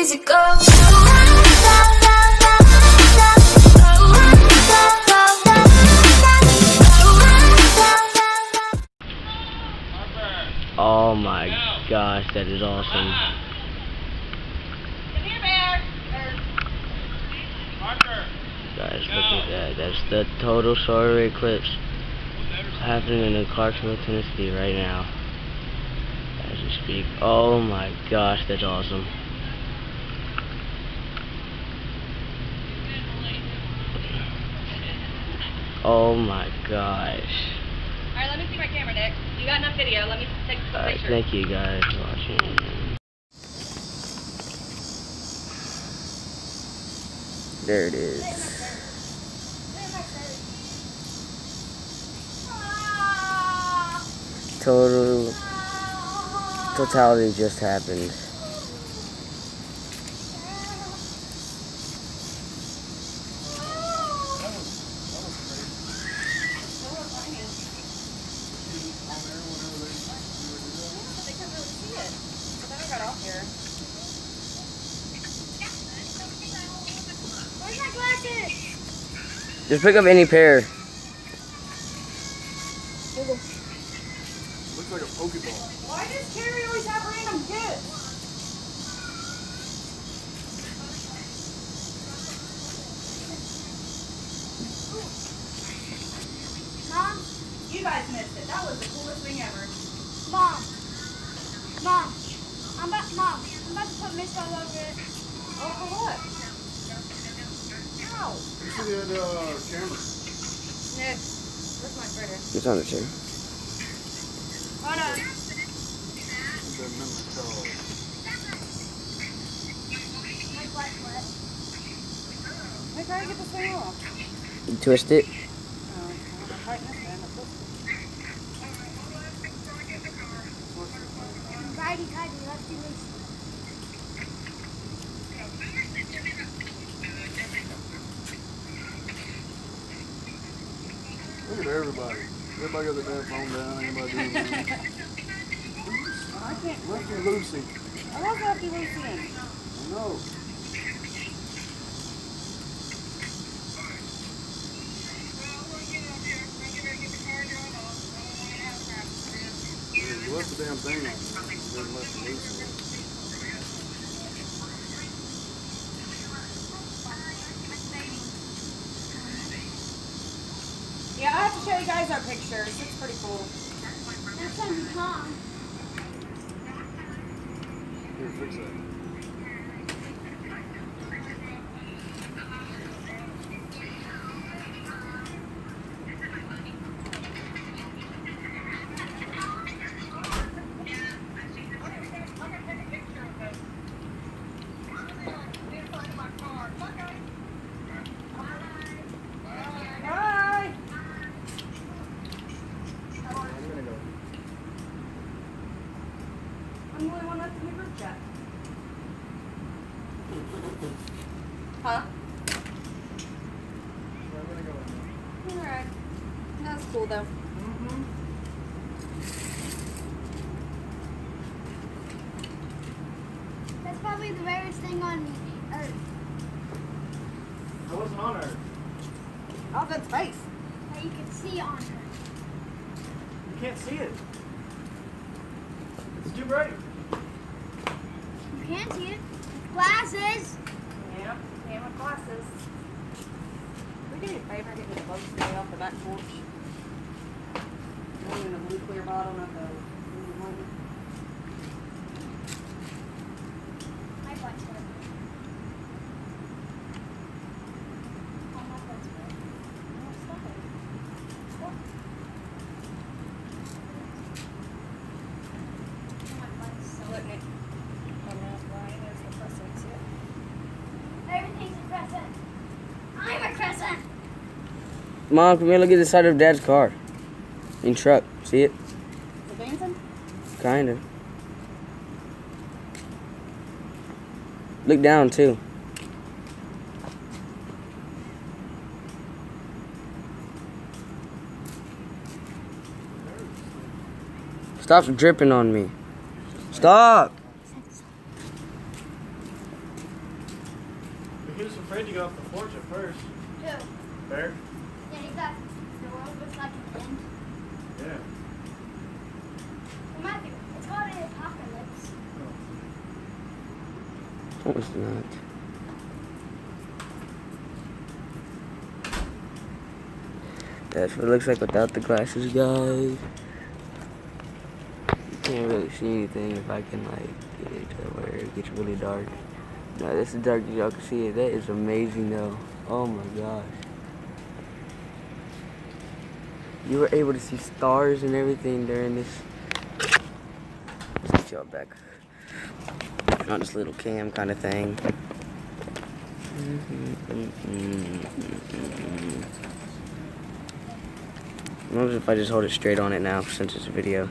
easy go. Oh my gosh, that is awesome. Come here, Guys, look at that. That's the total solar eclipse happening in Clarksville, Tennessee right now. As we speak. Oh my gosh, that's awesome. Oh my gosh. All right, let me see my camera, Nick. You got enough video. Let me take a Alright, picture. thank you guys for watching. There it is. Total totality just happened. They couldn't really see it. But then I got off here. Where's my glasses? Just pick up any pair. Looks like a Pokeball. Why does Carrie always have random kids? Mom, You guys missed it. That was the coolest thing ever. mom, mom. I'm about, mom. I'm about to put mist all over it. Oh, for what? Ow. You see that uh, camera? Nick, where's my critter? It's on the chair. Hold on. That memory card. My butt wet. Nick, how do you get this thing off? You twist it. Oh, I'm tighten this thing. I'm supposed to. Righty, tighty, lefty, loosey. Look at everybody. Everybody got their damn phone down. Anybody doing anything? I can't. Lefty Lucy. I love Lefty Lucy. I know. Yeah, Left the damn thing on. Then Lefty Lucy. Have to show you guys our pictures. It's pretty cool. That's on mom. Here, fix that. Bye. I'm the only one left in the group chat. Huh? Alright. That's cool though. Mm -hmm. That's probably the rarest thing on earth. I wasn't on Earth. Oh, good space. That you can see on Earth. You can't see it. It's too bright. You can't see it. Glasses. Yeah, yeah, my glasses. Do you a favor, get me the boat stay off the back porch. I'm in a blue clear bottle, not the blue one. My butt's wet. Oh, my butt's wet. Oh, stop it. Oh, my butt's so Look, Nick. Oh, no, Ryan is the crescent, see it? Everything's a crescent. I'm a crescent. Mom, come here, look at the side of Dad's car. In truck. See it? The dancing? Kinda. Look down too. Stop dripping on me. Stop. He was afraid to get off the porch at first. Two. Bear? Yeah, he thought the world was like an end. Yeah. Well, Matthew, it's called an apocalypse. No, it's not. That's what it looks like without the glasses, guys. You can't really see anything if I can like get it to where it gets really dark. No, this is dark as y'all can see it. That is amazing though. Oh my gosh. You were able to see stars and everything during this. Let's y'all back on this little cam kind of thing. Mm-hmm. What if I just hold it straight on it now since it's a video?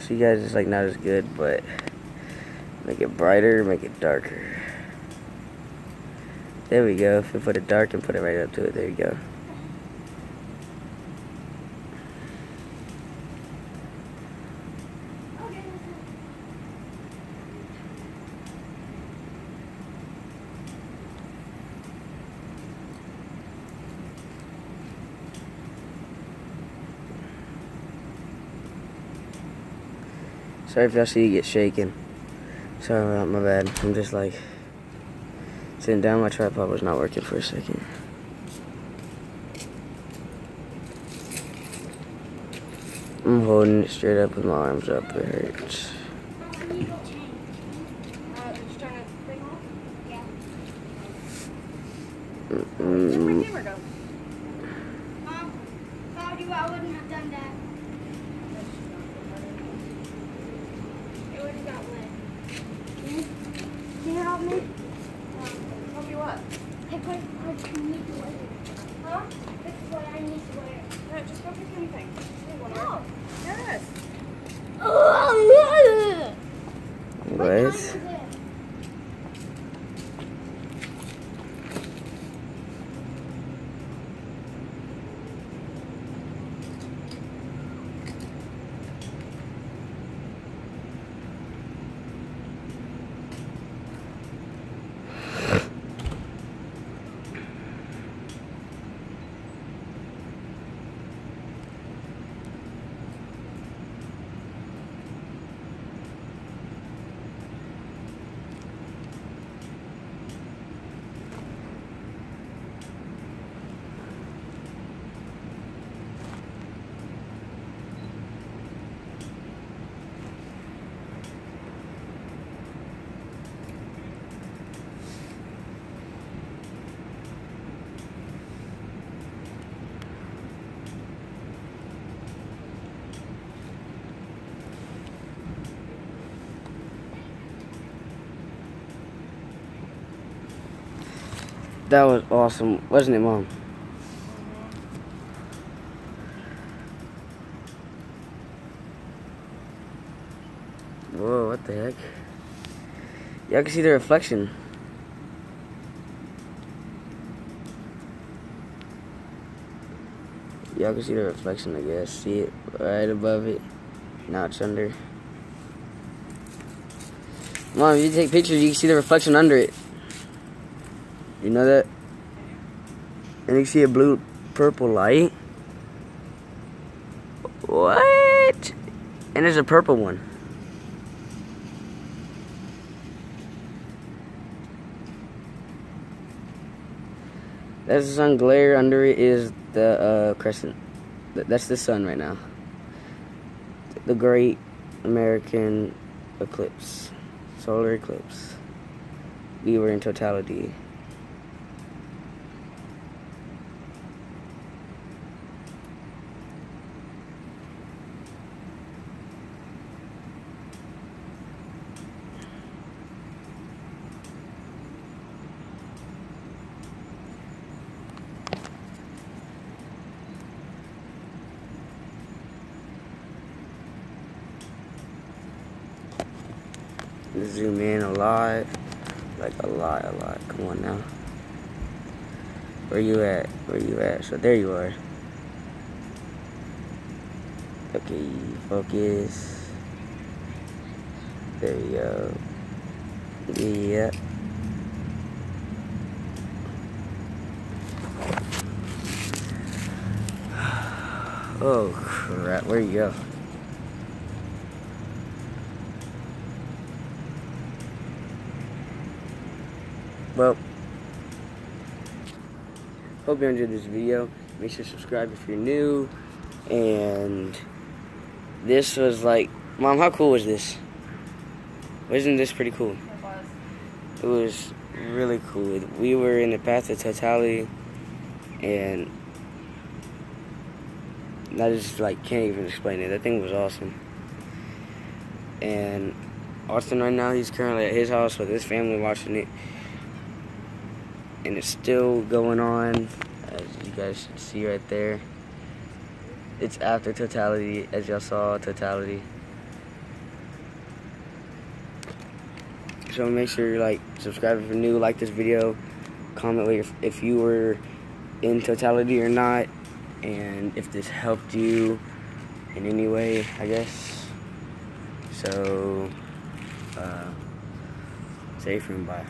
So you guys, it's like not as good, but make it brighter, make it darker. There we go. If we put it dark and put it right up to it, there you go. Sorry if y'all see you get shaken. Sorry about my bad. I'm just like sitting down. My tripod was not working for a second. I'm holding it straight up with my arms up. It hurts. Oh, I need to change. Uh, just trying to bring home. Yeah. Where'd my Mm, camera go? Mom, if I were you, I wouldn't have done that. It would have got wet. Can you help me? Help you what? Pick what I need to wear. Huh? Pick what I need to wear. No, just go pick anything. No. Yes. Oh, what? That was awesome, wasn't it, Mom? Whoa, what the heck? Y'all can see the reflection. Y'all can see the reflection, I guess. See it right above it. Now it's under. Mom, if you take pictures, you can see the reflection under it. You know that? And you see a blue purple light. What? And there's a purple one. That's the sun glare. Under it is the uh, crescent. That's the sun right now. The Great American Eclipse. Solar eclipse. We were in totality. Zoom in a lot. Like a lot, a lot. Come on now. Where you at? Where you at? So there you are. Okay, focus. There we go. Yep. Oh crap, where you go? Well, hope you enjoyed this video. Make sure to subscribe if you're new. And this was like, Mom, how cool was this? Wasn't this pretty cool? It was. It was really cool. We were in the path of totality, and I just like can't even explain it. That thing was awesome. And Austin right now, he's currently at his house with his family watching it, and it's still going on, as you guys should see right there. It's after totality, as y'all saw, totality. So make sure you like, subscribe if you're new, like this video, comment if, if you were in totality or not, and if this helped you in any way, I guess. So, uh, safe and bye.